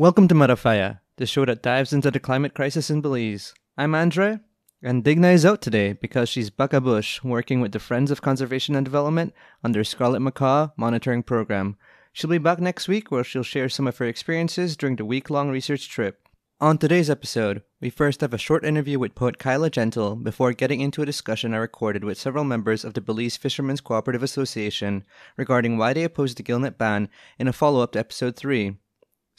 Welcome to Mada Fyah, the show that dives into the climate crisis in Belize. I'm André, and Digna is out today because she's back at bush working with the Friends of Conservation and Development their Scarlet Macaw monitoring program. She'll be back next week where she'll share some of her experiences during the week long research trip. On today's episode, we first have a short interview with poet Khaila Gentle before getting into a discussion I recorded with several members of the Belize Fishermen's Cooperative Association regarding why they oppose the gillnet ban in a follow up to episode 3.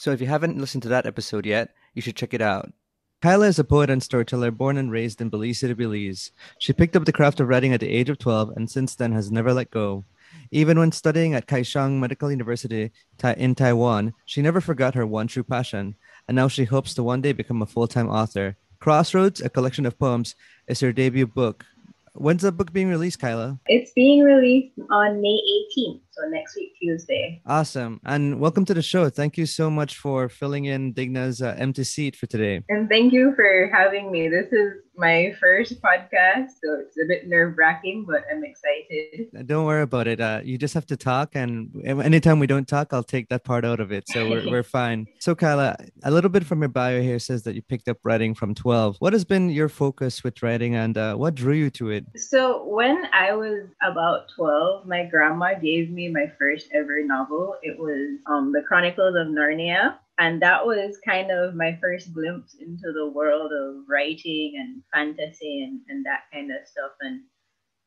So if you haven't listened to that episode yet, you should check it out. Khaila is a poet and storyteller born and raised in Belize City, Belize. She picked up the craft of writing at the age of 12 and since then has never let go. Even when studying at Kaohsiung Medical University in Taiwan, she never forgot her one true passion, and now she hopes to one day become a full time author. Crossroads, a collection of poems, is her debut book, When's the book being released, Khaila? It's being released on May 18th, so next week, Tuesday. Awesome. And welcome to the show. Thank you so much for filling in Digna's uh, empty seat for today. And thank you for having me. This is my first podcast, so it's a bit nerve wracking, but I'm excited. Don't worry about it. Uh, you just have to talk, and anytime we don't talk, I'll take that part out of it. So we're, we're fine. So, Khaila, a little bit from your bio here says that you picked up writing from 12. What has been your focus with writing, and uh, what drew you to it? So, when I was about 12, my grandma gave me my first ever novel. It was um, The Chronicles of Narnia. And that was kind of my first glimpse into the world of writing and fantasy and, and that kind of stuff. And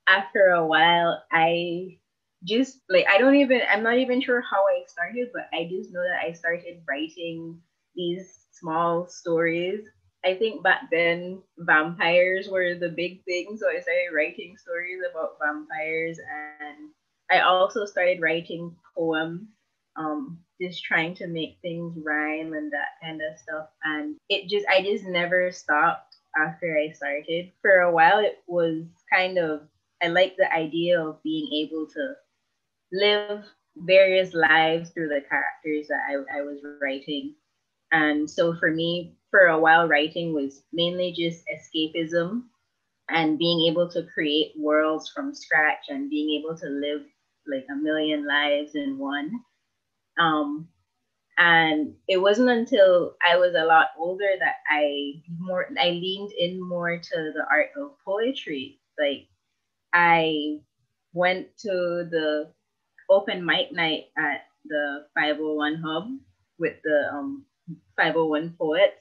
after a while i just like i don't even i'm not even sure how i started but i just know that i started writing these small stories. I think back then vampires were the big thing. So i started writing stories about vampires and i also started writing poems um, just trying to make things rhyme and that kind of stuff. And it just, I just never stopped after I started. For a while, it was kind of, I like the idea of being able to live various lives through the characters that I, I was writing. And so for me, for a while, writing was mainly just escapism and being able to create worlds from scratch and being able to live like a million lives in one. Um, and it wasn't until I was a lot older that I more I leaned in more to the art of poetry. Like I went to the open mic night at the 501 Hub with the um, 501 poets,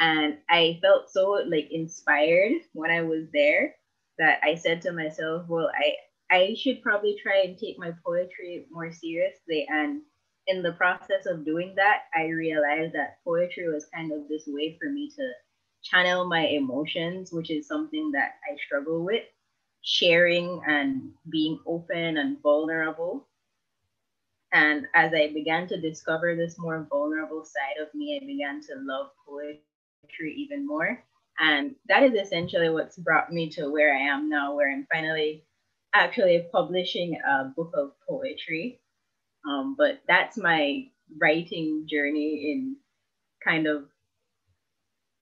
and I felt so like inspired when I was there that I said to myself, "Well, I I should probably try and take my poetry more seriously and." in the process of doing that, I realized that poetry was kind of this way for me to channel my emotions, which is something that I struggle with, sharing and being open and vulnerable. And as I began to discover this more vulnerable side of me, I began to love poetry even more. And that is essentially what's brought me to where I am now, where I'm finally actually publishing a book of poetry um, but that's my writing journey in kind of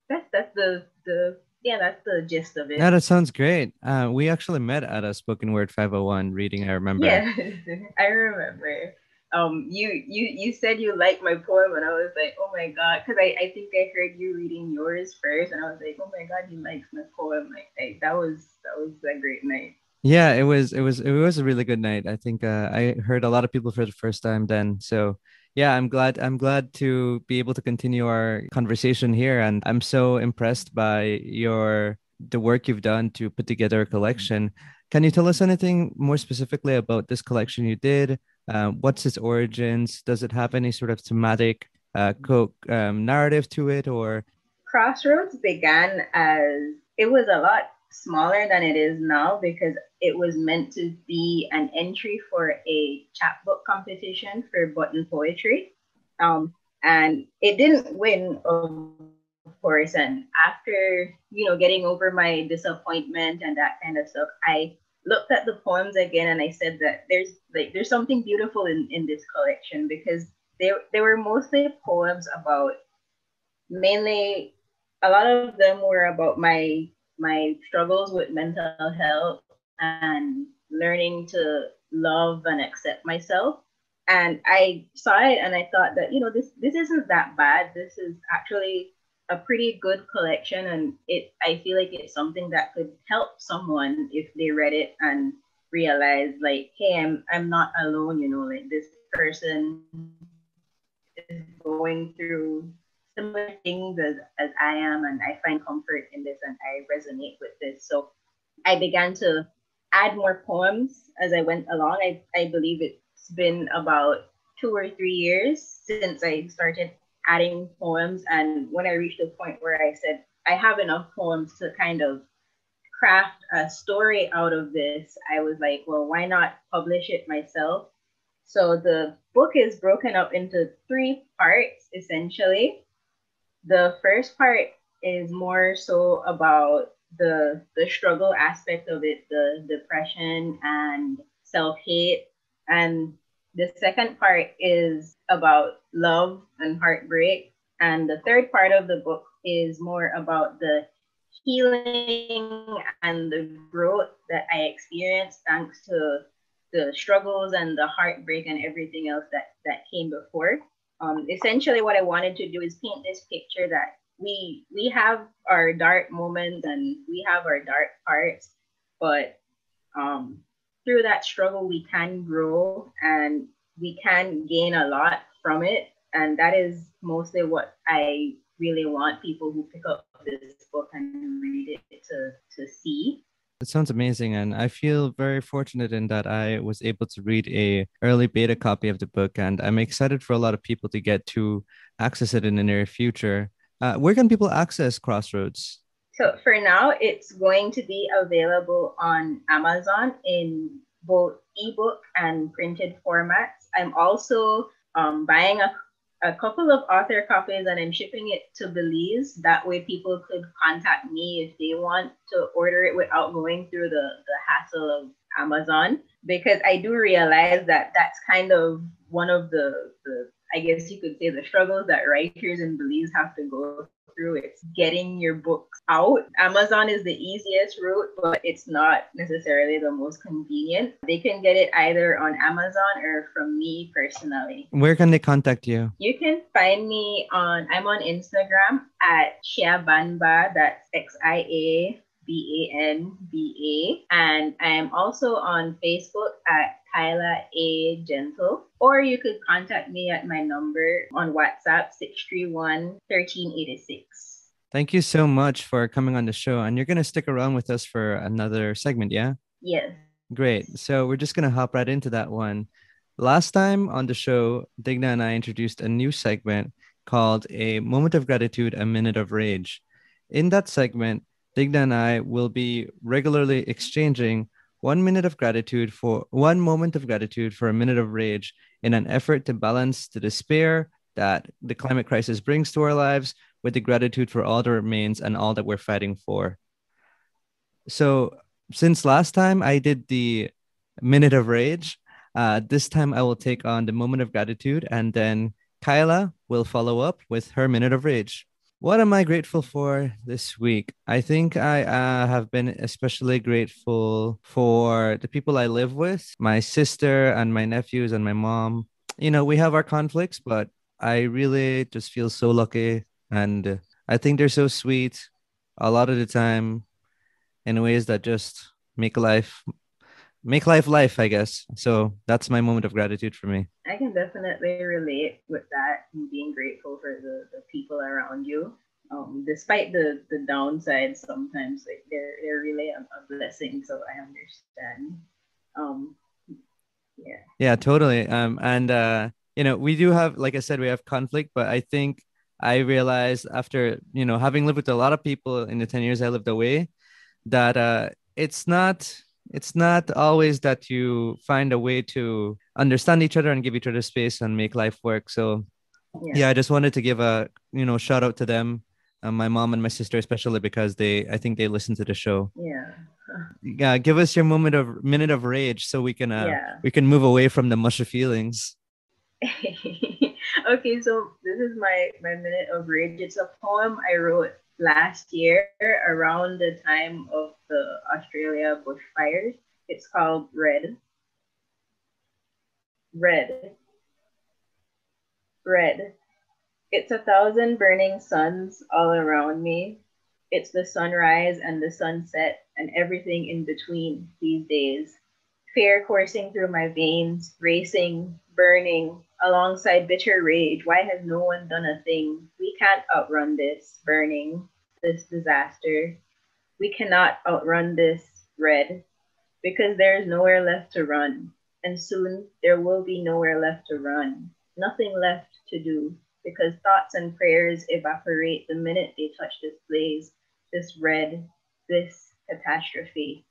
that's that's the the yeah that's the gist of it. Yeah, that sounds great. Uh, we actually met at a spoken word 501 reading. I remember. Yeah, I remember. Um, you you you said you liked my poem, and I was like, oh my god, because I I think I heard you reading yours first, and I was like, oh my god, he likes my poem. Like, like that was that was a great night. Yeah, it was it was it was a really good night. I think uh, I heard a lot of people for the first time then. So yeah, I'm glad I'm glad to be able to continue our conversation here and I'm so impressed by your the work you've done to put together a collection. Can you tell us anything more specifically about this collection you did? Um, what's its origins? Does it have any sort of thematic uh, co- um, narrative to it or Crossroads began as it was a lot smaller than it is now because it was meant to be an entry for a chapbook competition for button poetry. Um, and it didn't win, of course. And after, you know, getting over my disappointment and that kind of stuff, I looked at the poems again and I said that there's like there's something beautiful in, in this collection because they, they were mostly poems about mainly a lot of them were about my my struggles with mental health and learning to love and accept myself. and I saw it and I thought that, you know, this this isn't that bad. This is actually a pretty good collection and it I feel like it's something that could help someone if they read it and realize like, hey, I'm I'm not alone, you know, like this person is going through similar things as, as I am and I find comfort in this and I resonate with this. So I began to add more poems as I went along. I, I believe it's been about two or three years since I started adding poems. And when I reached the point where I said, I have enough poems to kind of craft a story out of this, I was like, well, why not publish it myself? So the book is broken up into three parts essentially. The first part is more so about the the struggle aspect of it, the depression and self-hate. And the second part is about love and heartbreak. And the third part of the book is more about the healing and the growth that I experienced thanks to the struggles and the heartbreak and everything else that that came before. Um, essentially, what I wanted to do is paint this picture that we we have our dark moments and we have our dark parts, but um, through that struggle we can grow and we can gain a lot from it, and that is mostly what I really want people who pick up this book and read it to to see. It sounds amazing, and I feel very fortunate in that I was able to read a early beta copy of the book, and I'm excited for a lot of people to get to access it in the near future. Uh, where can people access Crossroads? So for now, it's going to be available on Amazon in both ebook and printed formats. I'm also um, buying a a couple of author copies and I'm shipping it to Belize. That way people could contact me if they want to order it without going through the, the hassle of Amazon. Because I do realize that that's kind of one of the, the I guess you could say the struggles that writers in Belize have to go through. It's getting your books out. Amazon is the easiest route, but it's not necessarily the most convenient. They can get it either on Amazon or from me personally. Where can they contact you? You can find me on, I'm on Instagram at Xiabanba, that's X I A B A N B A. And I'm also on Facebook at Khaila A. Gentle. Or you could contact me at my number on WhatsApp 631 1386. Thank you so much for coming on the show. And you're going to stick around with us for another segment, yeah? Yes. Great. So we're just going to hop right into that one. Last time on the show, Digna and I introduced a new segment called A Moment of Gratitude, A Minute of Rage. In that segment, Digna and I will be regularly exchanging one minute of gratitude for one moment of gratitude for a minute of rage in an effort to balance the despair that the climate crisis brings to our lives with the gratitude for all that remains and all that we're fighting for. So, since last time I did the minute of rage, uh, this time I will take on the moment of gratitude, and then Khaila will follow up with her minute of rage. What am I grateful for this week? I think I uh, have been especially grateful for the people I live with, my sister and my nephews and my mom. You know, we have our conflicts, but I really just feel so lucky. And I think they're so sweet a lot of the time in ways that just make life make life life, I guess. So that's my moment of gratitude for me. I can definitely relate with that and being grateful for the, the people around you. Um, despite the the downsides, sometimes like they're they're really a, a blessing. So I understand. Um, yeah. Yeah, totally. Um, and uh, you know, we do have, like I said, we have conflict, but I think I realized after you know having lived with a lot of people in the ten years I lived away, that uh, it's not it's not always that you find a way to understand each other and give each other space and make life work. So yeah, yeah i just wanted to give a you know shout out to them uh, my mom and my sister especially because they i think they listen to the show. Yeah. Yeah give us your moment of minute of rage so we can uh, yeah. we can move away from the mushy feelings. Okay so this is my my minute of rage. It's a poem i wrote last year around the time of the Australia bushfires. It's called Red. Red. Red. It's a thousand burning suns all around me. It's the sunrise and the sunset and everything in between these days. Fear coursing through my veins, racing, burning, alongside bitter rage. Why has no one done a thing? We can't outrun this burning, this disaster. We cannot outrun this red because there is nowhere left to run. And soon there will be nowhere left to run. Nothing left to do because thoughts and prayers evaporate the minute they touch this blaze, this red, this catastrophe.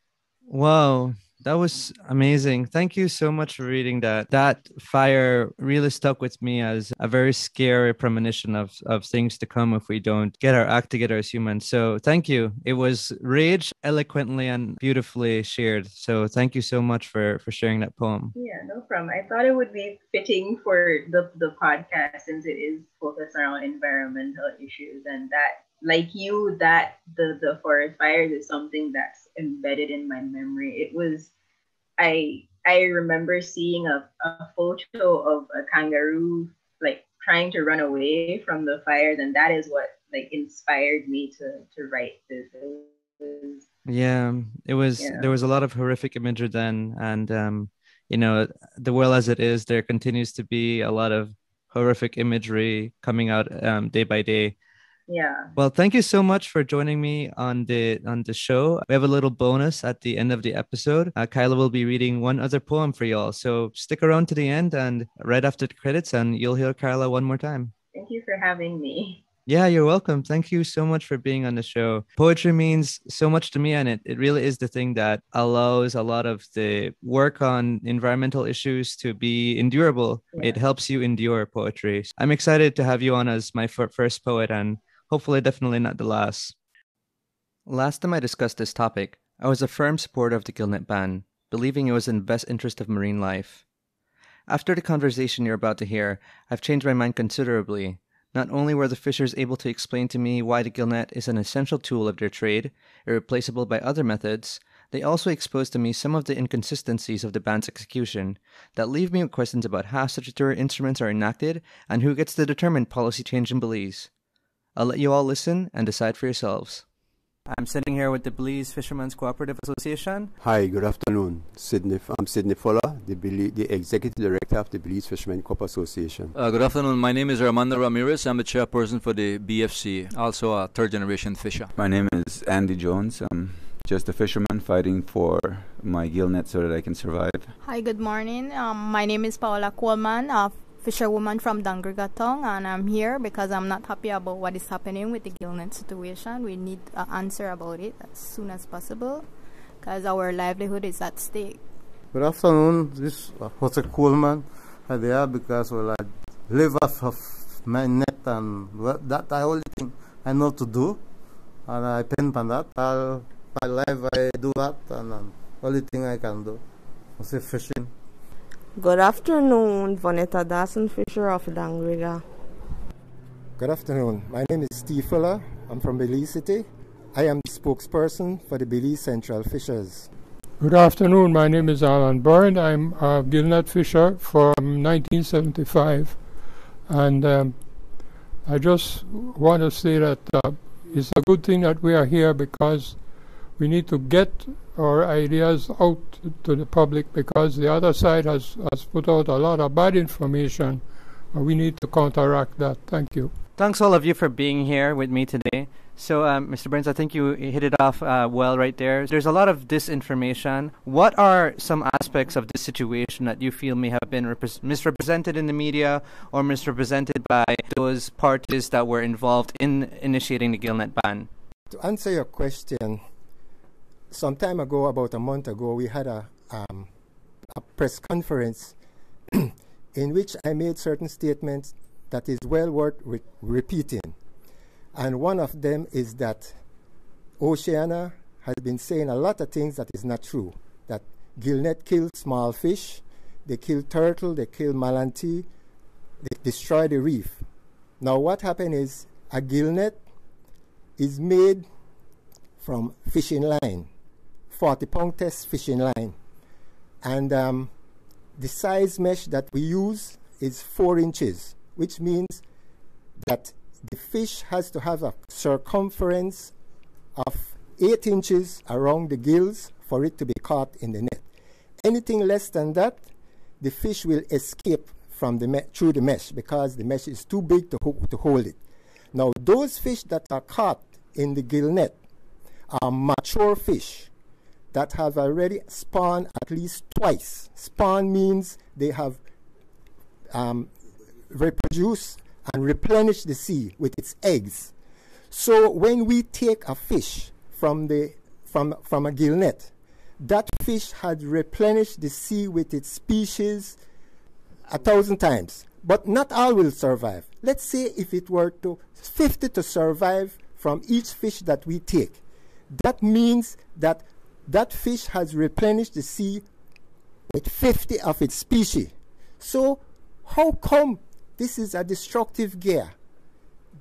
Wow, that was amazing. Thank you so much for reading that. That fire really stuck with me as a very scary premonition of, of things to come if we don't get our act together as humans. So thank you. It was rage eloquently and beautifully shared. So thank you so much for for sharing that poem. Yeah, no problem. I thought it would be fitting for the, the podcast since it is focused around environmental issues and that like you that the the forest fires is something that's embedded in my memory. It was i i remember seeing a, a photo of a kangaroo like trying to run away from the fires and that is what like inspired me to to write this. Was, yeah it was yeah. there was a lot of horrific imagery then and um you know the world as it is there continues to be a lot of horrific imagery coming out um, day by day yeah well thank you so much for joining me on the on the show we have a little bonus at the end of the episode uh, Khaila will be reading one other poem for y'all so stick around to the end and right after the credits and you'll hear Khaila one more time thank you for having me yeah, you're welcome. Thank you so much for being on the show. Poetry means so much to me, and it, it really is the thing that allows a lot of the work on environmental issues to be endurable. Yeah. It helps you endure poetry. I'm excited to have you on as my f- first poet, and hopefully, definitely not the last. Last time I discussed this topic, I was a firm supporter of the gillnet ban, believing it was in the best interest of marine life. After the conversation you're about to hear, I've changed my mind considerably. Not only were the fishers able to explain to me why the gillnet is an essential tool of their trade, irreplaceable by other methods, they also exposed to me some of the inconsistencies of the ban's execution that leave me with questions about how statutory instruments are enacted and who gets to determine policy change in Belize. I'll let you all listen and decide for yourselves. I'm sitting here with the Belize Fishermen's Cooperative Association. Hi, good afternoon. Sydney, I'm Sydney Fuller, the, Belize, the Executive Director of the Belize Fishermen Cooperative Association. Uh, good afternoon. My name is Armando Ramirez. I'm the chairperson for the BFC, also a third generation fisher. My name is Andy Jones. I'm just a fisherman fighting for my gill net so that I can survive. Hi, good morning. Um, my name is Paola Coleman, a fisherwoman from Dangriga Town, and I'm here because I'm not happy about what is happening with the gillnet situation. We need an answer about it as soon as possible because our livelihood is at stake. Good afternoon. This uh, Jose Coleman uh, there because well, I live off of my net and well, that the only thing I know to do, and I pen on that. I'll, my life I do that, and um, only thing I can do is fishing. Good afternoon, Vonetta Dawson Fisher of Dangriga. Good afternoon. My name is Steve Fuller. I'm from Belize City. I am the spokesperson for the Belize Central Fishers. Good afternoon. My name is Alan Byrne. I'm a gillnet fisher from 1975. And um, I just want to say that uh, it's a good thing that we are here because we need to get our ideas out to the public because the other side has, has put out a lot of bad information. We need to counteract that. Thank you. Thanks all of you for being here with me today. So, um, Mr. Burns, I think you hit it off uh, well right there. There's a lot of disinformation. What are some aspects of this situation that you feel may have been rep- misrepresented in the media or misrepresented by those parties that were involved in initiating the gillnet ban? To answer your question, some time ago, about a month ago, we had a, um, a press conference in which I made certain statements that is well worth re- repeating. And one of them is that Oceana has been saying a lot of things that is not true. That gillnet kill small fish, they kill turtle, they kill manatee, they destroy the reef. Now, what happened is a gillnet is made from fishing line. 40 pound test fishing line. And um, the size mesh that we use is 4 inches which means that the fish has to have a circumference of 8 inches around the gills for it to be caught in the net. Anything less than that, the fish will escape from the through the mesh because the mesh is too big to, ho- to hold it. Now, those fish that are caught in the gill net are mature fish that have already spawned at least twice. Spawn means they have um, reproduced and replenished the sea with its eggs. So when we take a fish from the from from a gill net, that fish had replenished the sea with its species a thousand times. But not all will survive. Let's say if it were to 50 to survive from each fish that we take, that means that that fish has replenished the sea with 50 of its species. So, how come this is a destructive gear?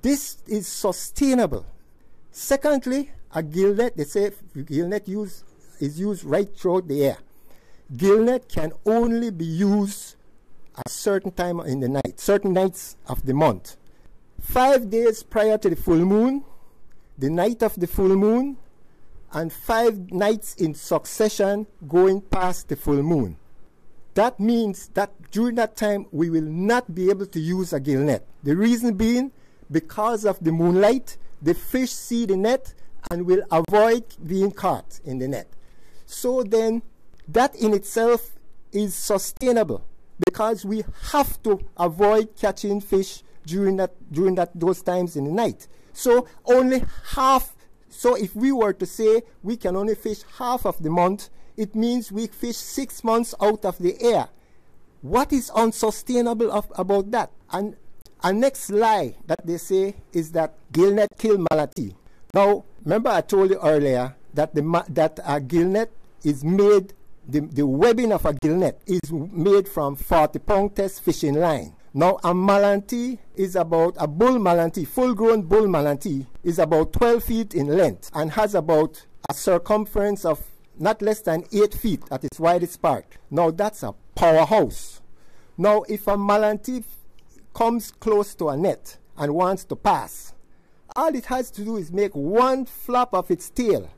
This is sustainable. Secondly, a gillnet, they say gillnet use, is used right throughout the year. Gillnet can only be used a certain time in the night, certain nights of the month. Five days prior to the full moon, the night of the full moon, and five nights in succession going past the full moon. That means that during that time we will not be able to use a gill net. The reason being because of the moonlight, the fish see the net and will avoid being caught in the net. So then that in itself is sustainable because we have to avoid catching fish during that during that those times in the night. So only half so if we were to say we can only fish half of the month, it means we fish six months out of the year. What is unsustainable of, about that? And a next lie that they say is that gillnet kill manatee. Now, remember I told you earlier that the that a gillnet is made the, the webbing of a gillnet is made from 40 pound test fishing line. Now, a malantee is about a bull malantee, full grown bull malantee, is about 12 feet in length and has about a circumference of not less than 8 feet at its widest part. Now, that's a powerhouse. Now, if a malantee comes close to a net and wants to pass, all it has to do is make one flap of its tail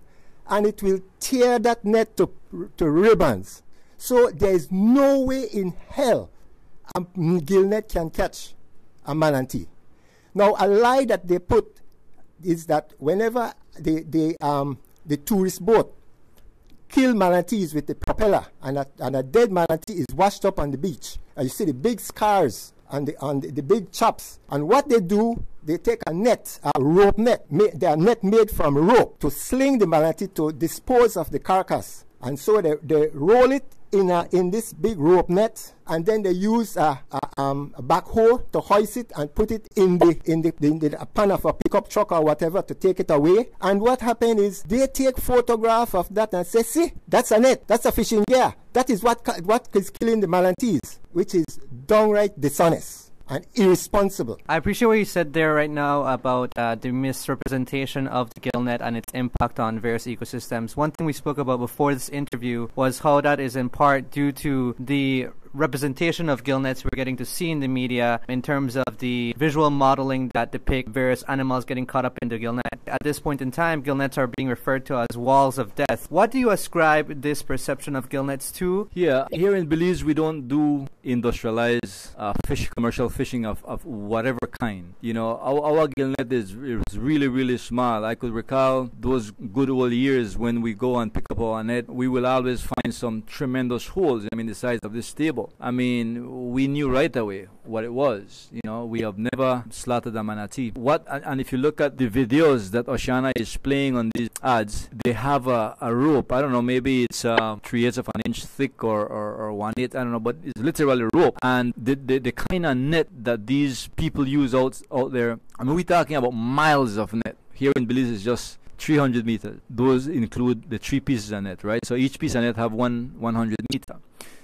and it will tear that net to, to ribbons. So there is no way in hell a gillnet can catch a manatee. Now, a lie that they put is that whenever the, the, um, the tourist boat kill manatees with the propeller and a, and a dead manatee is washed up on the beach, and you see the big scars and the, on the, the big chops. And what they do, they take a net, a rope net, they are net made from rope to sling the manatee to dispose of the carcass. And so they, they roll it in, a, in this big rope net, and then they use a, a, um, a backhoe to hoist it and put it in the in the, in the pan of a pickup truck or whatever to take it away. And what happened is they take photograph of that and say, "See, that's a net. That's a fishing gear. That is what what is killing the manatees," which is downright dishonest and irresponsible. I appreciate what you said there right now about uh, the misrepresentation of the gillnet and its impact on various ecosystems. One thing we spoke about before this interview was how that is in part due to the representation of gillnets we're getting to see in the media in terms of the visual modeling that depict various animals getting caught up in the gillnet. At this point in time, gillnets are being referred to as walls of death. What do you ascribe this perception of gillnets to? Yeah, here in Belize, we don't do industrialized uh, fish, commercial fishing of, of whatever kind. You know, our, our gillnet is, is really, really small. I could recall those good old years when we go and pick up our net, we will always find some tremendous holes, I mean, the size of this table I mean, we knew right away what it was. You know, we have never slaughtered a manatee. What and if you look at the videos that Oceana is playing on these ads, they have a, a rope. I don't know, maybe it's uh, three eighths of an inch thick or, or, or one eighth. I don't know, but it's literally a rope. And the the, the kind of net that these people use out out there. I mean, we're talking about miles of net. Here in Belize, is just 300 meters. Those include the three pieces of net, right? So each piece of net have one 100 meter.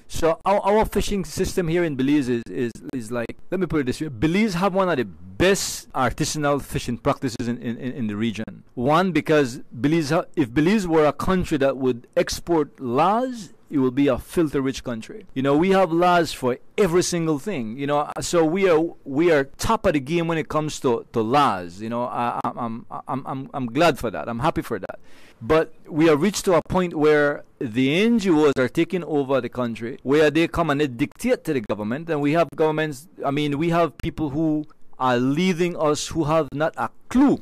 So our, our fishing system here in Belize is, is, is like let me put it this way. Belize have one of the best artisanal fishing practices in, in, in the region. One because Belize if Belize were a country that would export laws it will be a filter rich country. You know, we have laws for every single thing. You know, so we are we are top of the game when it comes to, to laws. You know, I, I'm, I'm I'm I'm glad for that. I'm happy for that. But we have reached to a point where the NGOs are taking over the country, where they come and they dictate to the government, and we have governments. I mean, we have people who are leading us who have not a clue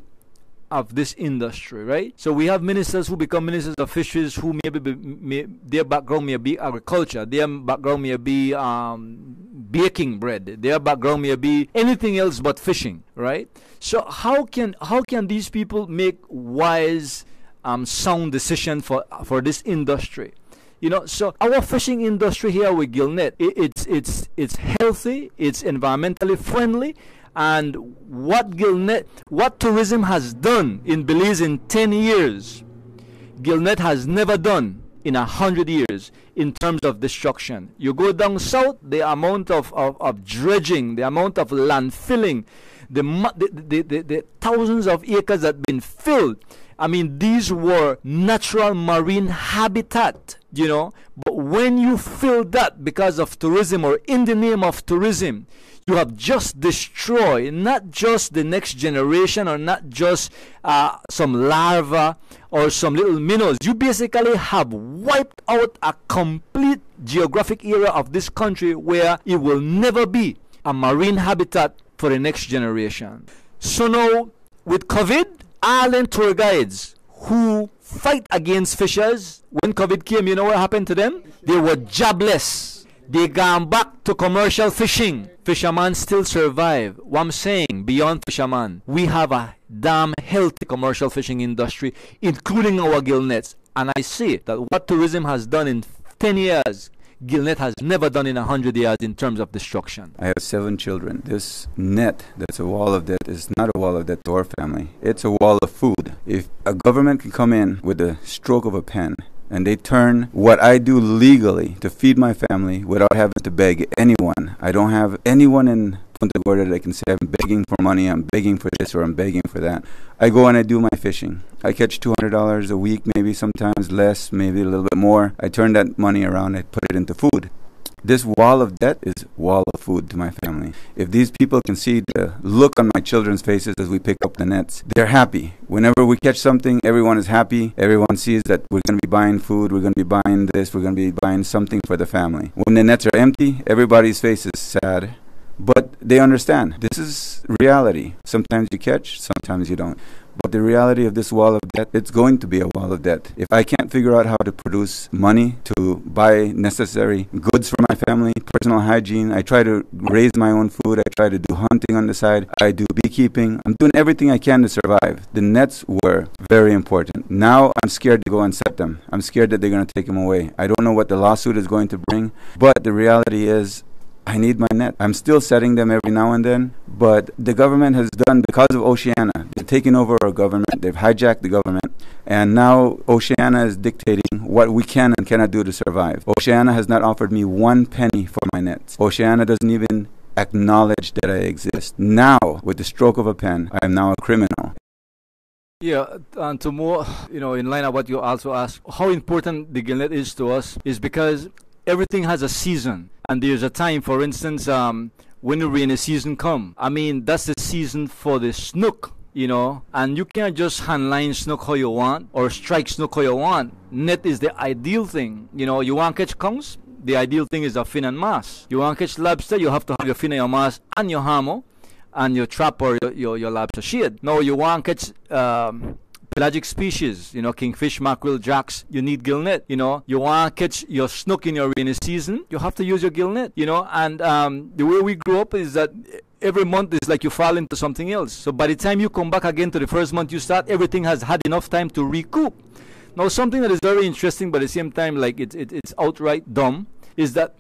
of this industry, right? So we have ministers who become ministers of fisheries who maybe be, may, their background may be agriculture, their background may be um, baking bread, their background may be anything else but fishing, right? So how can how can these people make wise, um, sound decision for for this industry? You know, so our fishing industry here with Gillnet, it, it's it's it's healthy, it's environmentally friendly, and what Gillnet, what tourism has done in Belize in 10 years, Gillnet has never done in a hundred years in terms of destruction. You go down south, the amount of, of, of dredging, the amount of landfilling, the, the, the, the, the thousands of acres that have been filled. I mean, these were natural marine habitat, you know. But when you fill that because of tourism or in the name of tourism, you have just destroyed not just the next generation or not just uh, some larva or some little minnows. You basically have wiped out a complete geographic area of this country where it will never be a marine habitat for the next generation. So now, with COVID, island tour guides who fight against fishers, when COVID came, you know what happened to them? They were jobless they gone back to commercial fishing. Fishermen still survive. What I'm saying, beyond fishermen, we have a damn healthy commercial fishing industry, including our gill nets. And I see that what tourism has done in 10 years, Gillnet has never done in 100 years in terms of destruction. I have seven children. This net that's a wall of debt is not a wall of debt to our family. It's a wall of food. If a government can come in with a stroke of a pen and they turn what I do legally to feed my family without having to beg anyone. I don't have anyone in Punta Gorda that I can say I'm begging for money, I'm begging for this, or I'm begging for that. I go and I do my fishing. I catch $200 a week, maybe sometimes less, maybe a little bit more. I turn that money around, I put it into food. This wall of debt is wall of food to my family. If these people can see the look on my children's faces as we pick up the nets, they're happy. Whenever we catch something, everyone is happy. Everyone sees that we're going to be buying food, we're going to be buying this, we're going to be buying something for the family. When the nets are empty, everybody's face is sad. But they understand this is reality. Sometimes you catch, sometimes you don't. But the reality of this wall of debt, it's going to be a wall of debt. If I can't figure out how to produce money to buy necessary goods for my family, personal hygiene, I try to raise my own food, I try to do hunting on the side, I do beekeeping. I'm doing everything I can to survive. The nets were very important. Now I'm scared to go and set them. I'm scared that they're going to take them away. I don't know what the lawsuit is going to bring, but the reality is I need my net. I'm still setting them every now and then, but the government has done because of Oceana. They've taken over our government. They've hijacked the government, and now Oceana is dictating what we can and cannot do to survive. Oceana has not offered me one penny for my nets. Oceana doesn't even acknowledge that I exist. Now, with the stroke of a pen, I am now a criminal. Yeah, and to more, you know, in line of what you also asked, how important the gillnet is to us is because everything has a season. And there's a time for instance um, when rainy season come. I mean that's the season for the snook you know? And you can't just handline snook how you want or strike snook how you want. Net is the ideal thing you know? You want catch kongs the ideal thing is a fin and mass. You want catch lobster? You have to have your fin and your mass and your hammer and your trap or your, your, your lobster shade no you want catch um, pelagic species, you know, kingfish, mackerel, jacks, you need gillnet. You know, you want to catch your snook in your rainy season, you have to use your gillnet. You know, and um, the way we grew up is that every month is like you fall into something else. So by the time you come back again to the first month you start, everything has had enough time to recoup. Now, something that is very interesting, but at the same time, like it, it, it's outright dumb, is that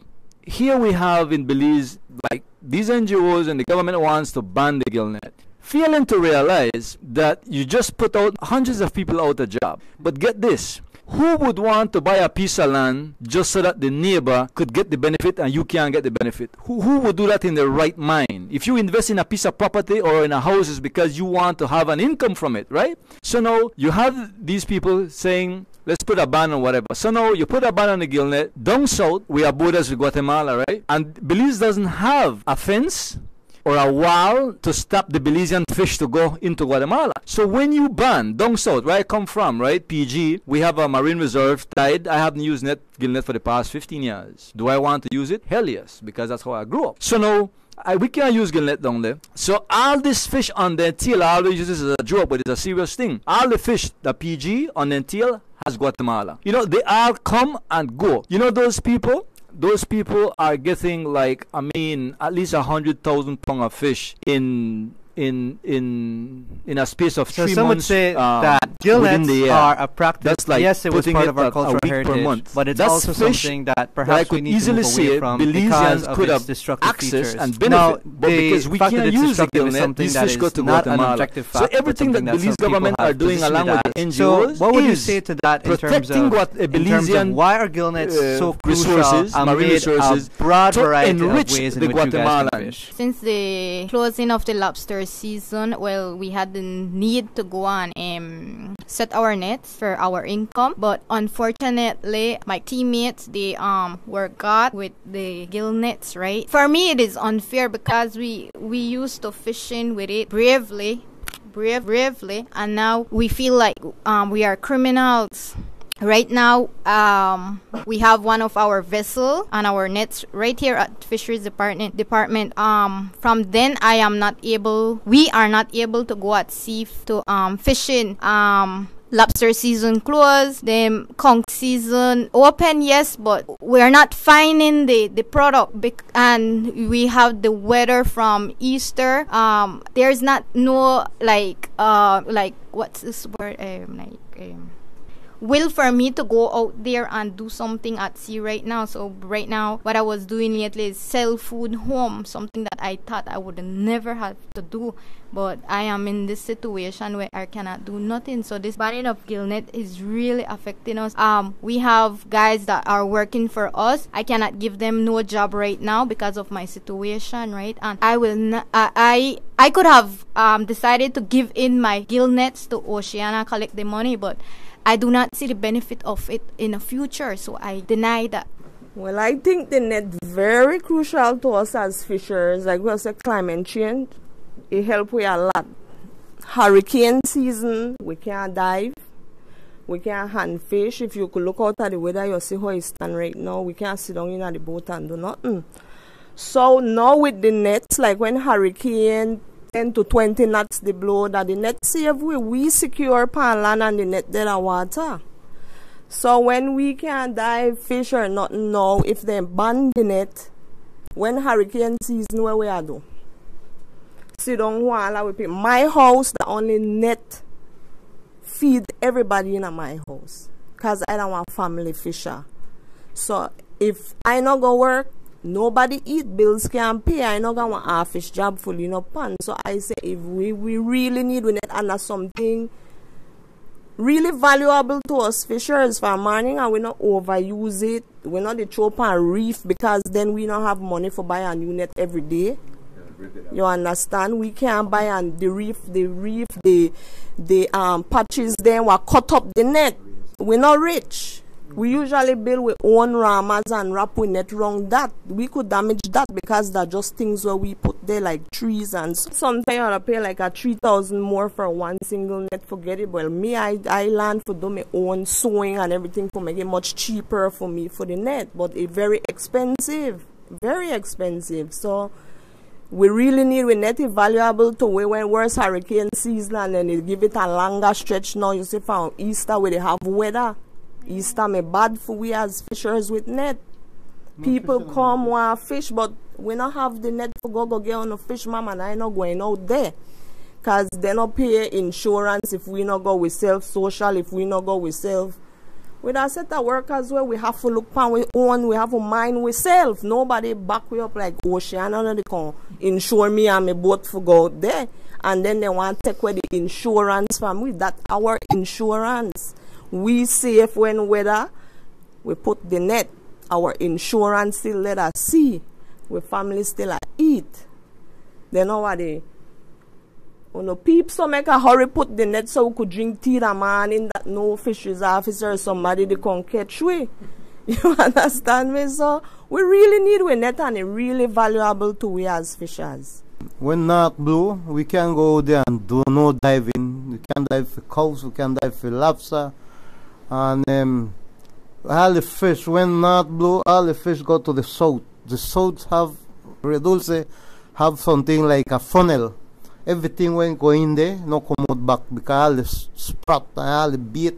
here we have in Belize, like these NGOs and the government wants to ban the gillnet failing to realize that you just put out hundreds of people out of job. But get this Who would want to buy a piece of land just so that the neighbor could get the benefit and you can't get the benefit? Who, who would do that in their right mind? If you invest in a piece of property or in a house, it's because you want to have an income from it, right? So now you have these people saying, let's put a ban on whatever. So now you put a ban on the gillnet. Down south, we are borders with Guatemala, right? And Belize doesn't have a fence or a wall to stop the Belizean fish to go into Guatemala. So when you ban Dong south, where I come from, right, PG, we have a marine reserve tide. I haven't used net gillnet for the past 15 years. Do I want to use it? Hell yes, because that's how I grew up. So now I, we can't use gillnet down there. So all this fish on their tail, I always use this as a joke, but it's a serious thing. All the fish, the PG on their tail has Guatemala. You know, they all come and go. You know those people? Those people are getting like I mean at least a hundred thousand pound of fish in in in in a space of So three some would months. say um, that within the gillnets are a practice. That's like yes, it was part of our cultural heritage, month. but it's That's also something that that I perhaps we could need to easily move away say from Belizeans because of could its have destructive access features. and Now, benefit, but the because we can't it's use the gillnet, something these that fish go to Guatemala. So everything that Belize government are doing along with the. NGOs So, what would you say to that in terms of, what a in terms of Belizean why are gillnets uh, so crucial and marine resources, broad variety of ways in which you guys fish? Since the closing of the lobster season, well, we had the need to go on and set our nets for our income. But unfortunately, my teammates they um were got with the gill nets, right? For me, it is unfair because we we used to fishing with it bravely, brave, bravely, and now we feel like um we are criminals Right now, um, we have one of our vessel and our nets right here at Fisheries Department. Department. Um, from then, I am not able. We are not able to go at sea to um fishing. Um. Lobster season closed, then conch season open, yes, but we're not finding the, the product bec- and we have the weather from Easter. Um, there's not no like uh like what's this word um like um will for me to go out there and do something at sea right now. So right now, what I was doing lately is sell food home, something that I thought I would never have to do. But I am in this situation where I cannot do nothing. So this banning of gillnet is really affecting us. Um, we have guys that are working for us. I cannot give them no job right now because of my situation, right? And I will not. I I, I could have um decided to give in my gillnets to Oceana, collect the money, but I do not see the benefit of it in the future, so I deny that. Well, I think the net very crucial to us as fishers. Like we say, climate change, it help we a lot. Hurricane season, we can't dive, we can't hand fish. If you could look out at the weather, you'll see how it's stand right now. We can't sit down in the boat and do nothing. So now with the nets, like when hurricane 10 to 20 knots the blow, that the net save we, we secure pan land and the net dead of water. So when we can't dive fish or nothing now, if they ban the net, when hurricane season where we are do? Sit down while we pay. My house, the only net feed everybody in my house. Cause I don't want family fisher. So if I not go work, nobody eat, bills can pay. I not gonna a fish job full in up pan. So I say if we, we really need we need under something really valuable to us fishers for morning and we not overuse it. We not the chop and reef because then we don't have money for buy a new net every day. You understand? We can't buy and the reef, the reef, the the um patches then we cut up the net. We're not rich. We usually build with own rammers and wrap with net wrong that. We could damage that because they're just things where we put there like trees and sometimes wanna pay like a three thousand more for one single net. Forget it. Well me I I learn for do my own sewing and everything for make it much cheaper for me for the net. But it very expensive. Very expensive. So we really need we net it valuable to where when worse hurricane season and then they give it a longer stretch now you see from Easter where they have weather. Easter may bad for we as fishers with net. People come want fish but we not have the net for go go get on a fish mama and I not going out there. Cause they not pay insurance if we not go with self social, if we not go with self with a set of workers where we have to look upon we own, we have to mind we self. Nobody back we up like Oceana and they can insure me and my boat for go out there. And then they want to take away the insurance from me. That our insurance. We safe when weather, we put the net. Our insurance still let us see. We family still eat. Then nobody oh when the peep so make a hurry put the net so we could drink tea the morning that no fisheries officer or somebody they can catch we. You understand me? So we really need we net and it really valuable to we as fishers. When not blue, we can go there and do no diving. We can dive for cows, we can dive for lobster. And um, all the fish, when not blue, all the fish go to the south. The south have, Rio Dulce, have something like a funnel. Everything when go in there, no come out back because all the sprat and all the bait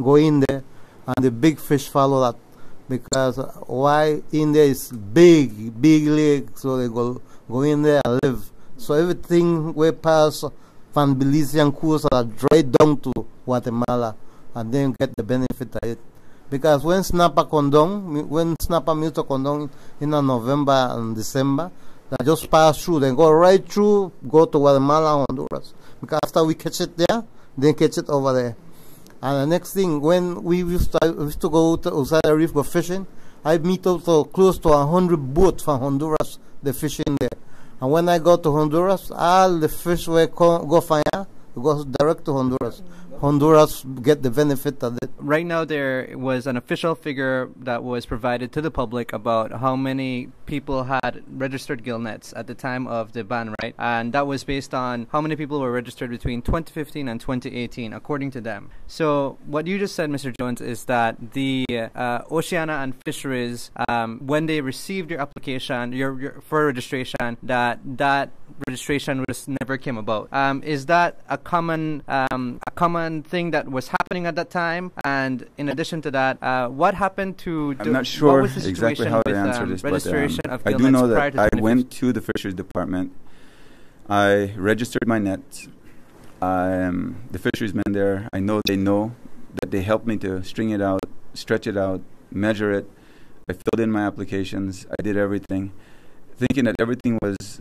go in there and the big fish follow that because why in there is big, big lake, so they go go in there and live. So everything we pass from Belize and coast are right down to Guatemala and then get the benefit of it. Because when snapper come down, when snapper come down in November and December, they just pass through, then go right through, go to Guatemala Honduras. Because after we catch it there, then catch it over there. And the next thing, when we used to, used to go to outside the reef go fishing, I meet to close to a hundred boats from Honduras, the fishing there. And when I go to Honduras, all the fish were go, fire, goes direct to Honduras. Honduras get the benefit of it. Right now, there was an official figure that was provided to the public about how many people had registered gill nets at the time of the ban, right? And that was based on how many people were registered between 2015 and 2018, according to them. So, what you just said, Mr. Jones, is that the uh, Oceana and Fisheries, um, when they received your application your, your, for registration, that that registration was never came about. Um, is that a common um, a common thing that was happening at that time? And in addition to that, uh, what happened to? I'm not sure exactly how to answer um, this, but um, I do know that I went to the fisheries department. I registered my nets. Um, the fisheries men there, I know they know that they helped me to string it out, stretch it out, measure it. I filled in my applications. I did everything, thinking that everything was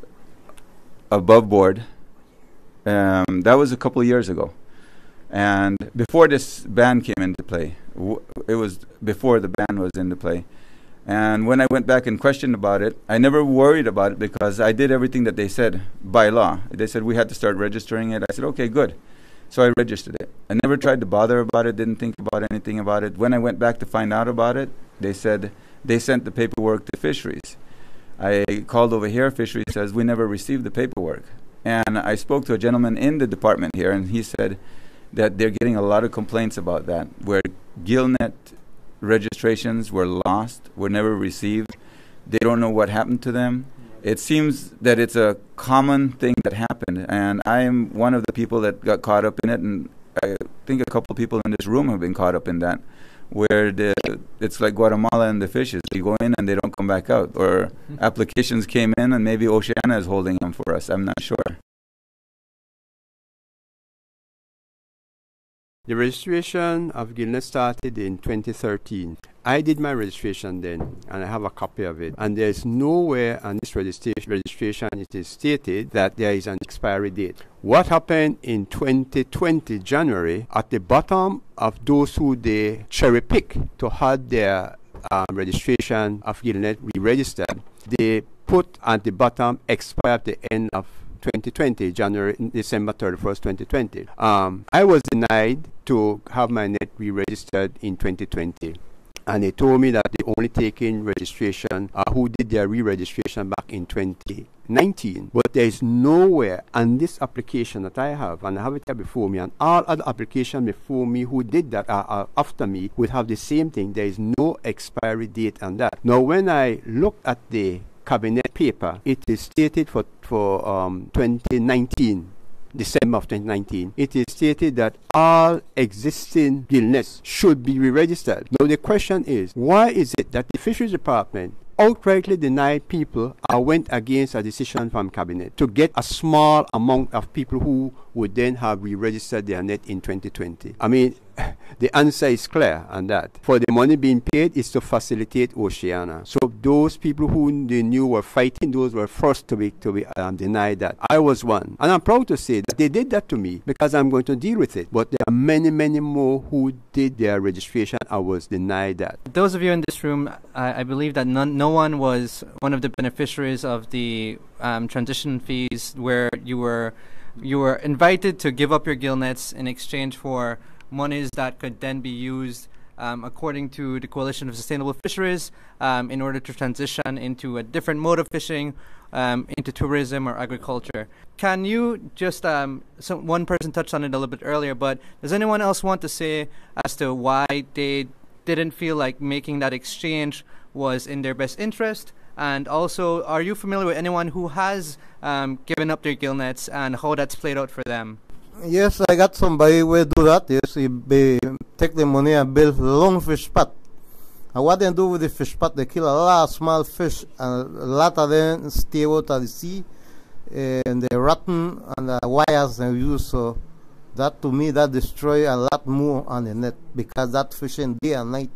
above board. Um, that was a couple of years ago. And before this ban came into play, w- it was before the ban was into play. And when I went back and questioned about it, I never worried about it because I did everything that they said by law. They said we had to start registering it. I said, okay, good. So I registered it. I never tried to bother about it, didn't think about anything about it. When I went back to find out about it, they said they sent the paperwork to fisheries. I called over here, fisheries says we never received the paperwork. And I spoke to a gentleman in the department here, and he said, that they're getting a lot of complaints about that, where gillnet registrations were lost, were never received. They don't know what happened to them. It seems that it's a common thing that happened, and I am one of the people that got caught up in it, and I think a couple of people in this room have been caught up in that, where the it's like Guatemala and the fishes. You go in and they don't come back out, or applications came in and maybe Oceana is holding them for us. I'm not sure. The registration of Gillnet started in 2013. I did my registration then, and I have a copy of it. And there's nowhere on this registration, it is stated that there is an expiry date. What happened in 2020 January, at the bottom of those who they cherry pick to have their um, registration of Gillnet re-registered, they put at the bottom expire at the end of 2020, January, December 31st, 2020. Um, I was denied to have my net re-registered in 2020 and they told me that they only take in registration uh, who did their re-registration back in 2019 but there is nowhere on this application that i have and i have it here before me and all other applications before me who did that uh, uh, after me would have the same thing. There is no expiry date on that. Now when i looked at the cabinet paper, it is stated for, for um, 2019, December of 2019, it is stated that all existing gillnets should be re-registered. Now the question is, why is it that the Fisheries Department outrightly denied people or went against a decision from cabinet to get a small amount of people who would then have re-registered their net in 2020? I mean, the answer is clear on that. For the money being paid is to facilitate Oceana. So those people who they knew were fighting, those were first to be to be um, denied that. I was one, and I'm proud to say that they did that to me because I'm going to deal with it. But there are many, many more who did their registration. I was denied that. Those of you in this room, I, I believe that none, no one was one of the beneficiaries of the um, transition fees, where you were you were invited to give up your gill nets in exchange for monies that could then be used um, according to the Coalition of Sustainable Fisheries um, in order to transition into a different mode of fishing, um, into tourism or agriculture. Can you just, um, some, one person touched on it a little bit earlier, but does anyone else want to say as to why they didn't feel like making that exchange was in their best interest? And also, are you familiar with anyone who has um, given up their gill nets and how that's played out for them? Yes, I got somebody will do that. Yes, he be, take the money and build long fish pot. And what they do with the fish pot, they kill a lot of small fish, and a lot of them stay out of the sea, eh, and they rotten, and the wires they use. So that to me, that destroy a lot more on the net because that fishing day and night.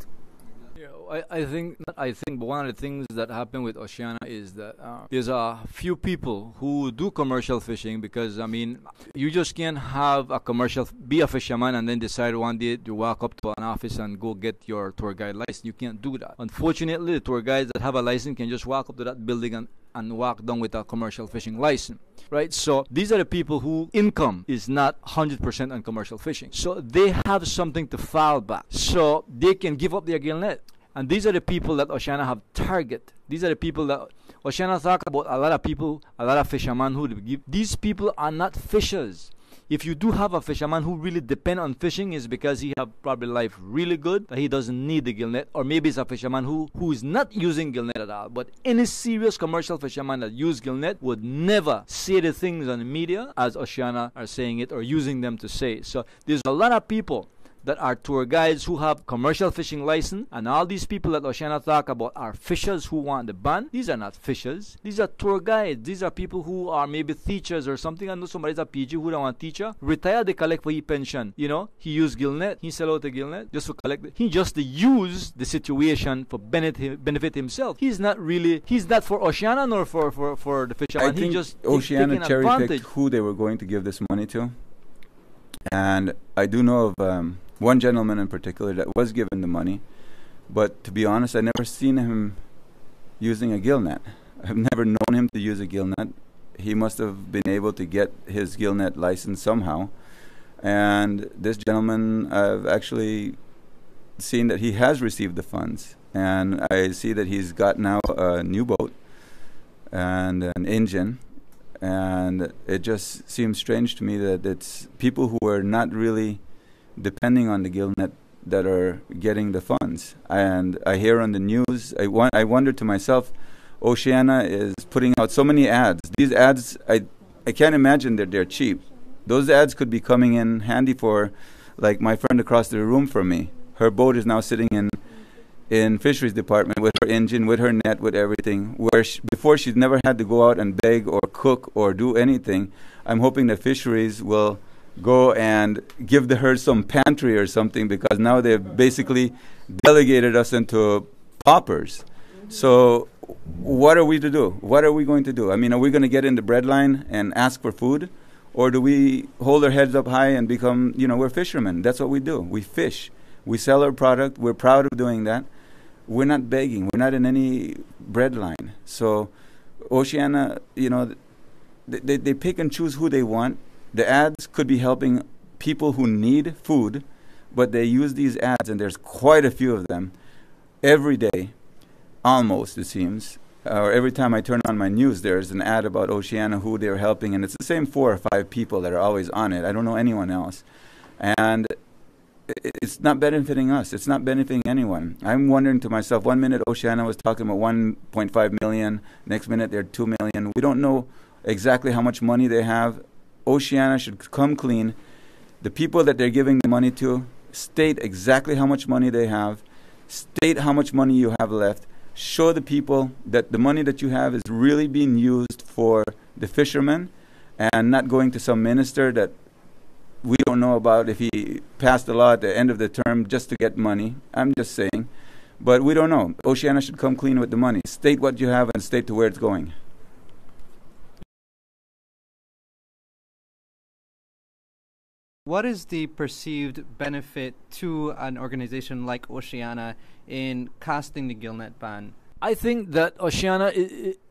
I, I think I think one of the things that happened with Oceana is that uh, there's a few people who do commercial fishing because I mean you just can't have a commercial be a fisherman and then decide one day to walk up to an office and go get your tour guide license. You can't do that. Unfortunately, the tour guides that have a license can just walk up to that building and and walk down with a commercial fishing license, right? So these are the people who income is not 100% on commercial fishing. So they have something to fall back. So they can give up their gill net. And these are the people that Oceana have target. These are the people that Oceana talk about a lot of people, a lot of fishermen who. These people are not fishers. If you do have a fisherman who really depend on fishing, is because he have probably life really good that he doesn't need the gill net, or maybe it's a fisherman who who is not using gill net at all. But any serious commercial fisherman that use gill net would never say the things on the media as Oceana are saying it or using them to say. So there's a lot of people that are tour guides who have commercial fishing license and all these people that Oceana talk about are fishers who want the ban. These are not fishers. These are tour guides. These are people who are maybe teachers or something. I know somebody's a PG who don't want teacher. Retire they collect for his pension. You know, he use gillnet. He sell out the gillnet just to collect it. He just use the situation for benefit, benefit himself. He's not really, he's not for Oceana nor for, for, for the fisherman. I think he just Oceana cherry advantage. picked who they were going to give this money to. And I do know of um, one gentleman in particular that was given the money, but to be honest, I never seen him using a gill net. I've never known him to use a gill net. He must have been able to get his gill net license somehow. And this gentleman, I've actually seen that he has received the funds. And I see that he's got now a new boat and an engine. And it just seems strange to me that it's people who are not really depending on the GillNet that are getting the funds. And I hear on the news, I, wa- I wonder to myself, Oceana is putting out so many ads. These ads, I, I can't imagine that they're cheap. Those ads could be coming in handy for, like my friend across the room from me. Her boat is now sitting in in fisheries department with her engine, with her net, with everything. Where sh before she's never had to go out and beg or cook or do anything. I'm hoping the fisheries will go and give the herd some pantry or something because now they've basically delegated us into paupers. So what are we to do? What are we going to do? I mean, are we going to get in the breadline and ask for food? Or do we hold our heads up high and become, you know, we're fishermen. That's what we do. We fish. We sell our product. We're proud of doing that. We're not begging. We're not in any breadline. So Oceana, you know, they, they, they pick and choose who they want. The ads could be helping people who need food, but they use these ads, and there's quite a few of them every day, almost, it seems. Or every time I turn on my news, there's an ad about Oceana, who they're helping, and it's the same four or five people that are always on it. I don't know anyone else. And it's not benefiting us. It's not benefiting anyone. I'm wondering to myself, one minute Oceana was talking about 1.5 million, next minute they're 2 million. We don't know exactly how much money they have. Oceana should come clean. The people that they're giving the money to state exactly how much money they have, state how much money you have left, show the people that the money that you have is really being used for the fishermen and not going to some minister that we don't know about if he passed a law at the end of the term just to get money. I'm just saying. But we don't know. Oceana should come clean with the money. State what you have and state to where it's going. What is the perceived benefit to an organization like Oceana in casting the Gillnet ban? I think that Oceana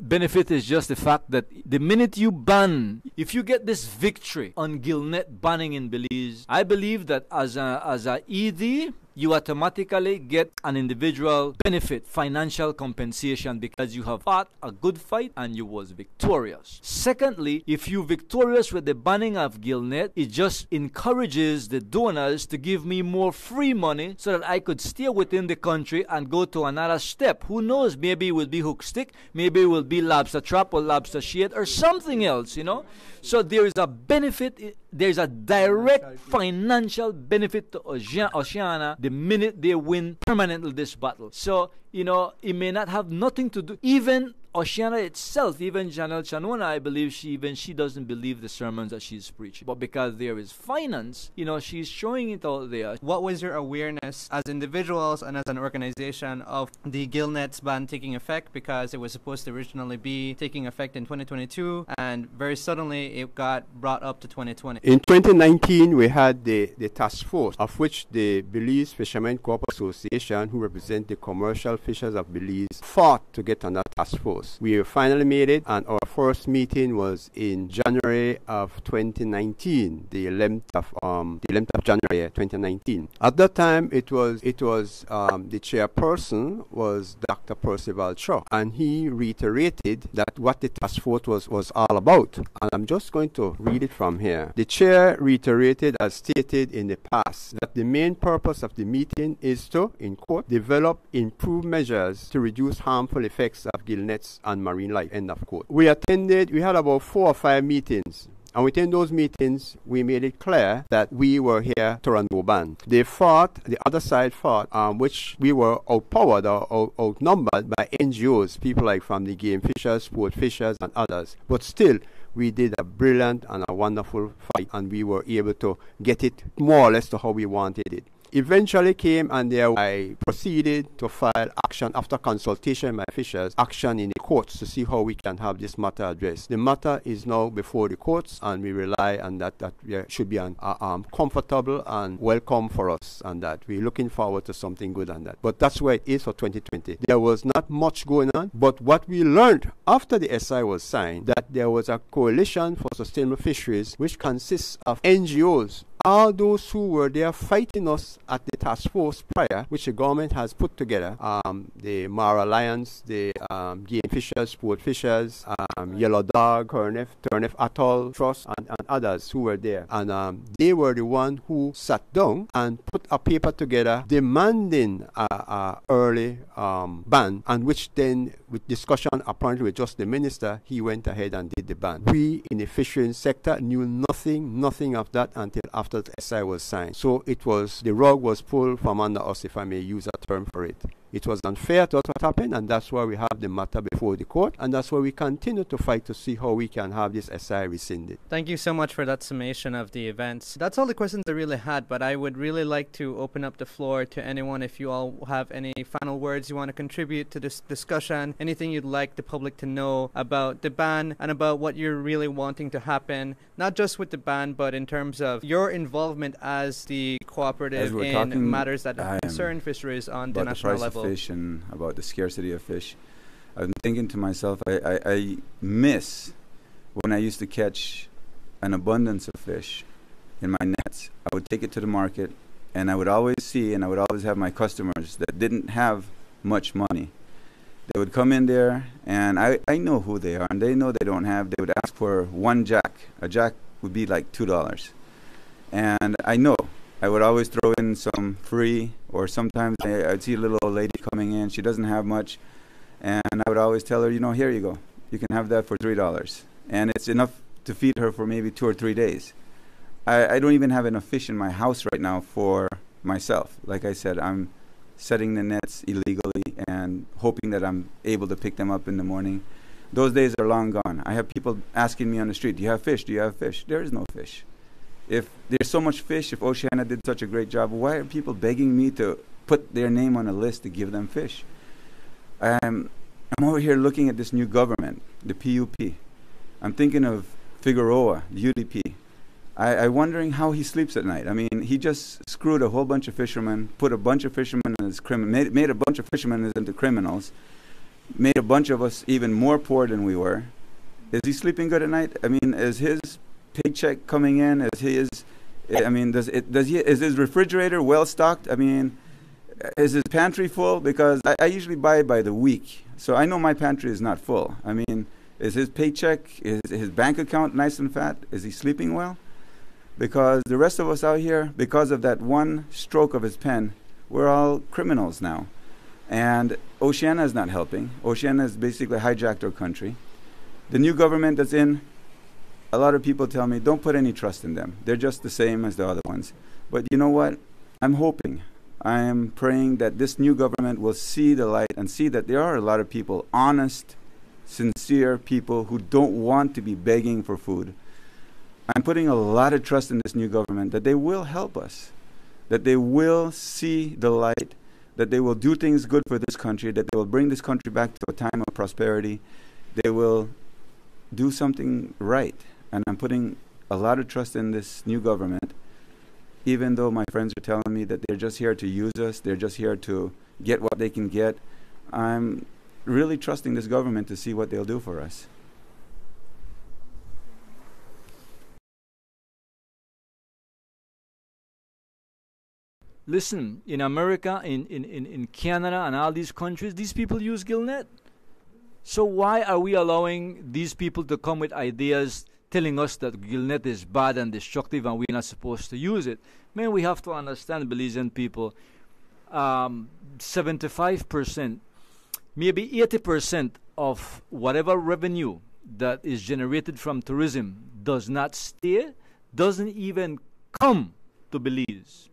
benefit is just the fact that the minute you ban, if you get this victory on Gillnet banning in Belize, I believe that as a as a ED, you automatically get an individual benefit, financial compensation because you have fought a good fight and you was victorious. Secondly, if you victorious with the banning of Gillnet, it just encourages the donors to give me more free money so that I could stay within the country and go to another step. Who knows? Maybe it will be hook stick, maybe it will be lobster trap or lobster shade or something else, you know? So there is a benefit, there's a direct financial benefit to Ocean- Oceana the minute they win permanently this battle. So, you know, it may not have nothing to do, even Oceana itself, even Janelle Chanona, I believe she even she doesn't believe the sermons that she's preaching. But because there is finance, you know, she's showing it out there. What was your awareness as individuals and as an organization of the Gillnet's ban taking effect? Because it was supposed to originally be taking effect in 2022, and very suddenly it got brought up to 2020. In 2019, we had the, the task force, of which the Belize Fishermen Co-op Association, who represent the commercial fishers of Belize, fought to get on that task force. We finally made it, and our first meeting was in January of 2019, the 11th of um, the 11th of January 2019. At that time, it was it was um, the chairperson was Dr. Percival Cho, and he reiterated that what the task force was was all about. And I'm just going to read it from here. The chair reiterated, as stated in the past, that the main purpose of the meeting is to, in quote, develop improved measures to reduce harmful effects of gill on marine life. End of quote. We attended. We had about four or five meetings. And within those meetings, we made it clear that we were here to run no ban. They fought, the other side fought, um, which we were outpowered or out, outnumbered by NGOs, people like Family Game Fishers, Sport Fishers, and others. But still, we did a brilliant and a wonderful fight, and we were able to get it more or less to how we wanted it. Eventually came and there I proceeded to file action after consultation with my fishers, action in the courts to see how we can have this matter addressed. The matter is now before the courts and we rely on that that should be an, uh, um, comfortable and welcome for us and that we're looking forward to something good on that. But that's where it is for 2020. There was not much going on, but what we learned after the SI was signed that there was a coalition for sustainable fisheries which consists of NGOs all those who were there fighting us at the task force prior, which the government has put together, um, the Mara Alliance, the um, Game Fishers, Sport Fishers, um, Yellow Dog, Turneffe, Turneffe Atoll Trust, and, and others who were there. And um, they were the one who sat down and put a paper together demanding a, a early um, ban, and which then, with discussion apparently with just the minister, he went ahead and did the ban. We in the fishing sector knew nothing, nothing of that until after the SI was signed. So it was the rug was pulled from under us, if I may use a term for it. It was unfair to what happened, and that's why we have the matter before the court, and that's why we continue to fight to see how we can have this SI rescinded. Thank you so much for that summation of the events. That's all the questions I really had, but I would really like to open up the floor to anyone if you all have any final words you want to contribute to this discussion, anything you'd like the public to know about the ban and about what you're really wanting to happen, not just with the ban, but in terms of your involvement as the cooperative As in talking, matters that concern fisheries on the about the national level. Fish and about the scarcity of fish. I'm thinking to myself, I, I, I miss when I used to catch an abundance of fish in my nets. I would take it to the market, and I would always see, and I would always have my customers that didn't have much money. They would come in there, and I, I know who they are, and they know they don't have. They would ask for one jack. A jack would be like two dollars, and I know I would always throw in some free, or sometimes I, I'd see a little old lady coming in. She doesn't have much, and I would always tell her, you know, here you go. You can have that for three dollars, and it's enough to feed her for maybe two or three days. I, I don't even have enough fish in my house right now for myself. Like I said, I'm setting the nets illegally and hoping that I'm able to pick them up in the morning. Those days are long gone. I have people asking me on the street, "Do you have fish? Do you have fish?" There is no fish. If there's so much fish, if Oceana did such a great job, why are people begging me to put their name on a list to give them fish? I'm, I'm over here looking at this new government, the PUP. I'm thinking of Figueroa, the UDP. I, I'm wondering how he sleeps at night. I mean, he just screwed a whole bunch of fishermen, put a bunch of fishermen as criminals, made, made a bunch of fishermen into criminals, made a bunch of us even more poor than we were. Is he sleeping good at night? I mean, is his paycheck coming in? Is his, I mean, does it, does he, is his refrigerator well stocked? I mean, is his pantry full? Because I, I usually buy by the week, so I know my pantry is not full. I mean, is his paycheck, is his bank account nice and fat? Is he sleeping well? Because the rest of us out here, because of that one stroke of his pen, we're all criminals now. And Oceana is not helping. Oceana has basically hijacked our country. The new government that's in, a lot of people tell me, don't put any trust in them. They're just the same as the other ones. But you know what? I'm hoping, I am praying that this new government will see the light and see that there are a lot of people, honest, sincere people who don't want to be begging for food. I'm putting a lot of trust in this new government that they will help us, that they will see the light, that they will do things good for this country, that they will bring this country back to a time of prosperity. They will do something right. And I'm putting a lot of trust in this new government, even though my friends are telling me that they're just here to use us, they're just here to get what they can get. I'm really trusting this government to see what they'll do for us. Listen, in America, in, in, in, Canada, and all these countries, these people use Gillnet. So why are we allowing these people to come with ideas telling us that Gillnet is bad and destructive and we're not supposed to use it? Man, we have to understand, Belizean people, um, 75%, maybe 80% of whatever revenue that is generated from tourism does not stay, doesn't even come to Belize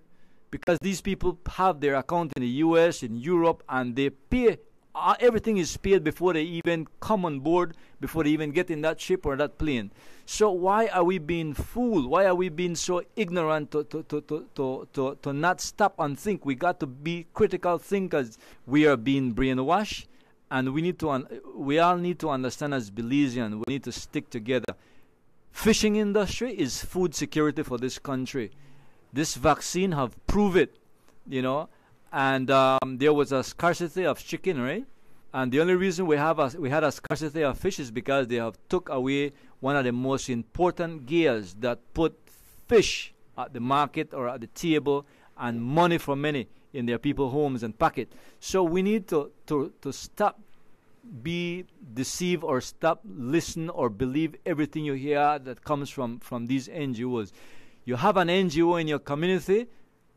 because these people have their account in the US, in Europe, and they pay. Uh, everything is paid before they even come on board, before they even get in that ship or that plane. So why are we being fooled? Why are we being so ignorant to, to, to, to, to, to, to not stop and think? We got to be critical thinkers. We are being brainwashed, and we need to. Un- we all need to understand as Belizean. We need to stick together. Fishing industry is food security for this country this vaccine have proved it, you know. And um, there was a scarcity of chicken, right? And the only reason we have a, we had a scarcity of fish is because they have took away one of the most important gears that put fish at the market or at the table and money for many in their people homes and pocket. So we need to, to, to stop be deceived or stop listen or believe everything you hear that comes from, from these NGOs you have an NGO in your community,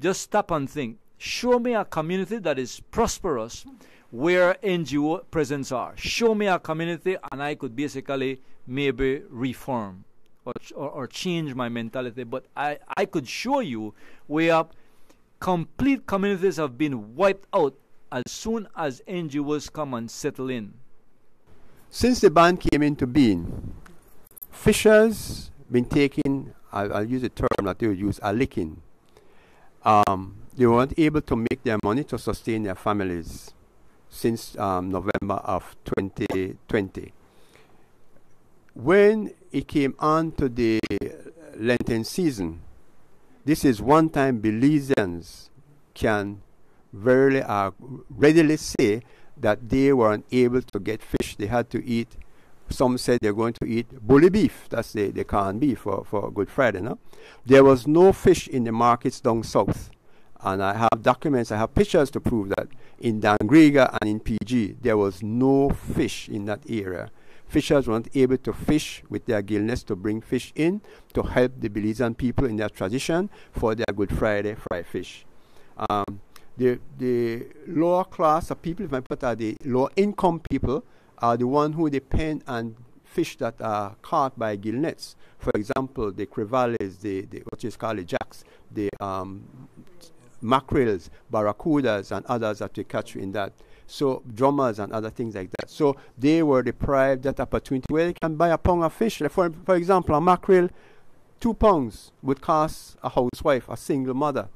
just stop and think. Show me a community that is prosperous where NGO presence are. Show me a community and I could basically maybe reform or, or, or change my mentality. But I, I could show you where complete communities have been wiped out as soon as NGOs come and settle in. Since the ban came into being, fishers been taking I'll, I'll use a term that they would use, a licking. Um, they weren't able to make their money to sustain their families since um, November of 2020. When it came on to the Lenten season, this is one time Belizeans can very uh, readily say that they weren't able to get fish. They had to eat some said they're going to eat bully beef. That's the, the canned beef for, for Good Friday. No? There was no fish in the markets down south. And I have documents, I have pictures to prove that in Dangriga and in PG, there was no fish in that area. Fishers weren't able to fish with their gillnets to bring fish in to help the Belizean people in their tradition for their Good Friday fried fish. Um, the, the lower class of people, if I put that, the lower income people, are the one who depend on fish that are caught by gill nets. For example, the crevalles, the, the what is called the jacks, the um, mackerels, barracudas, and others that we catch in that. So drummers and other things like that. So they were deprived that opportunity where they can buy a pound of fish. For, for example, a mackerel, two pounds would cost a housewife, a single mother,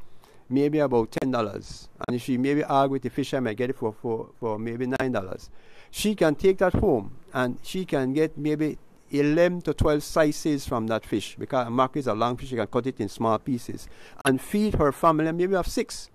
maybe about ten dollars. And if she maybe argue with the fisher, might get it for, for, for maybe nine dollars. She can take that home and she can get maybe 11 to 12 sizes from that fish because a mackerel is a long fish. you can cut it in small pieces and feed her family. Maybe have six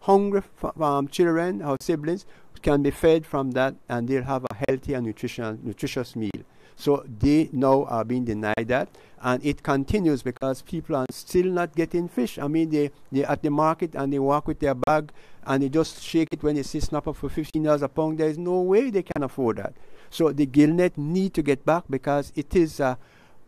hungry um, children or siblings can be fed from that and they'll have a healthy and nutrition, nutritious meal. So they now are being denied that, and it continues because people are still not getting fish. I mean, they they at the market and they walk with their bag and they just shake it when they see snapper for fifteen dollars a pound. There is no way they can afford that. So the gillnet need to get back because it is a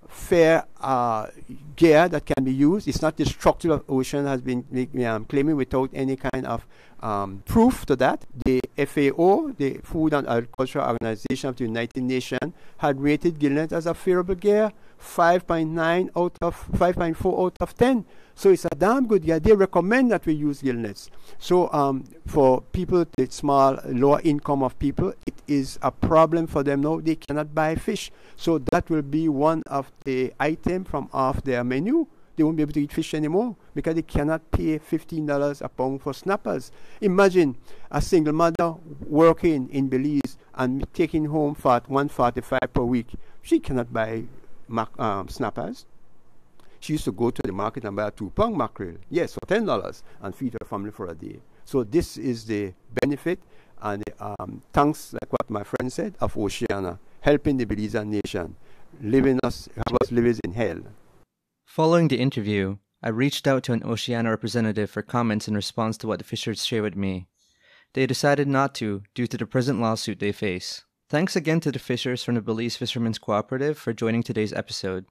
fair uh, gear that can be used. It's not destructive of ocean has been um, claiming without any kind of um, proof to that. The FAO, the Food and Agriculture Organization of the United Nations, had rated gillnet as a favorable gear, 5.9 out of 5.4 out of 10. So it's a damn good. They recommend that we use gillnets. So um, for people, the small, lower income of people, it is a problem for them now. They cannot buy fish. So that will be one of the item from off their menu they won't be able to eat fish anymore because they cannot pay $15 a pound for snappers. Imagine a single mother working in Belize and taking home for 145 per week. She cannot buy um, snappers. She used to go to the market and buy a two pound mackerel, yes, for $10 and feed her family for a day. So this is the benefit and um, thanks, like what my friend said, of Oceana, helping the Belizean nation, living us, have us live in hell. Following the interview, I reached out to an Oceana representative for comments in response to what the fishers shared with me. They decided not to due to the present lawsuit they face. Thanks again to the fishers from the Belize Fishermen's Cooperative for joining today's episode,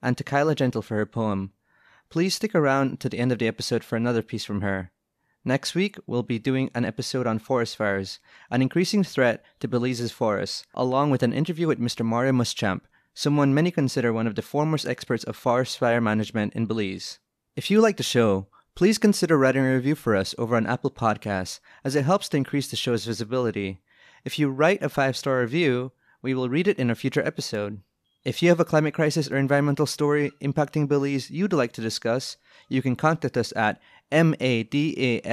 and to Khaila Gentle for her poem. Please stick around to the end of the episode for another piece from her. Next week, we'll be doing an episode on forest fires, an increasing threat to Belize's forests, along with an interview with Mr. Mario Muschamp, someone many consider one of the foremost experts of forest fire management in Belize. If you like the show, please consider writing a review for us over on Apple Podcasts, as it helps to increase the show's visibility. If you write a five star review, we will read it in a future episode. If you have a climate crisis or environmental story impacting Belize you'd like to discuss, you can contact us at madafyah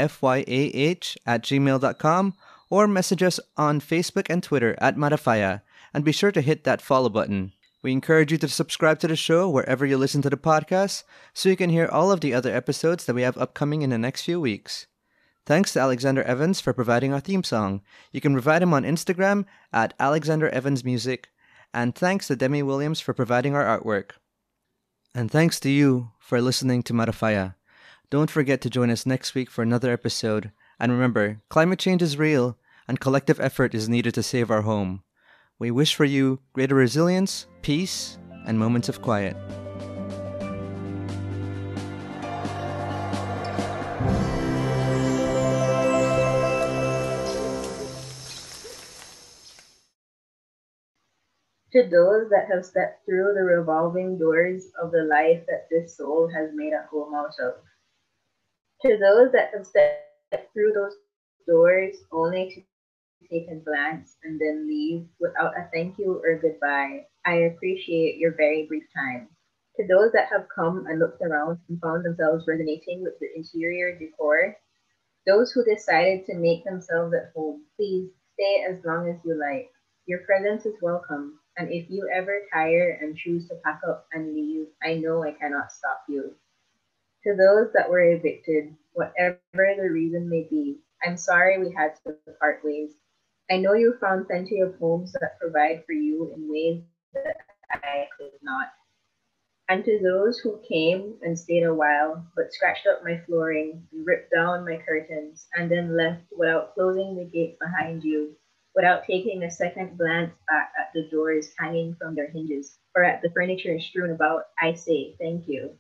at gmail.com or message us on Facebook and Twitter at Mada Fyah, and be sure to hit that follow button. We encourage you to subscribe to the show wherever you listen to the podcast so you can hear all of the other episodes that we have upcoming in the next few weeks. Thanks to Alexander Evans for providing our theme song. You can provide him on Instagram at Alexander Evans Music. And thanks to Demi Williams for providing our artwork. And thanks to you for listening to Mada Fyah. Don't forget to join us next week for another episode. And remember, climate change is real, and collective effort is needed to save our home. We wish for you greater resilience, peace, and moments of quiet. To those that have stepped through the revolving doors of the life that this soul has made a home out of. To those that have stepped through those doors only to take a glance and then leave without a thank you or goodbye. I appreciate your very brief time. To those that have come and looked around and found themselves resonating with the interior decor, those who decided to make themselves at home, please stay as long as you like. Your presence is welcome, and if you ever tire and choose to pack up and leave, I know I cannot stop you. To those that were evicted, whatever the reason may be, I'm sorry we had to part ways. I know you found plenty of homes that provide for you in ways that I could not. And to those who came and stayed a while, but scratched up my flooring, ripped down my curtains, and then left without closing the gate behind you, without taking a second glance back at the doors hanging from their hinges, or at the furniture strewn about, I say thank you.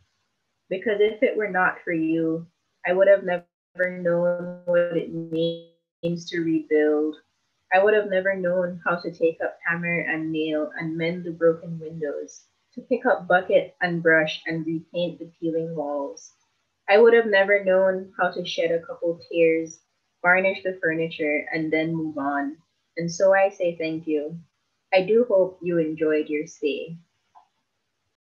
Because if it were not for you, I would have never known what it means to rebuild I would have never known how to take up hammer and nail and mend the broken windows, to pick up bucket and brush and repaint the peeling walls. I would have never known how to shed a couple tears, varnish the furniture, and then move on. And so I say thank you. I do hope you enjoyed your stay.